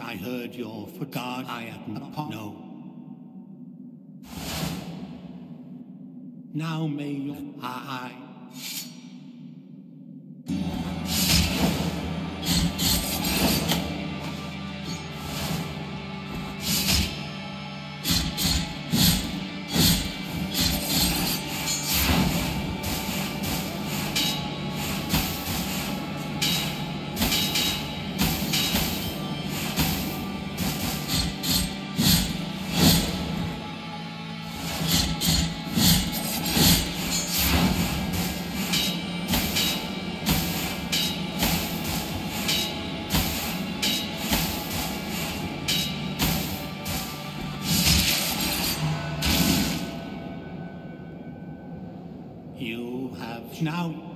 I heard your forgot I am upon. No. Now may your I. You have now.